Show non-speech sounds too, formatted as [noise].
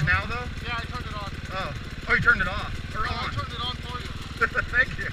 it now though? Yeah, I turned it on. Oh. Oh, you turned it off. Or uh, No, I on. turned it on for you. [laughs] Thank you.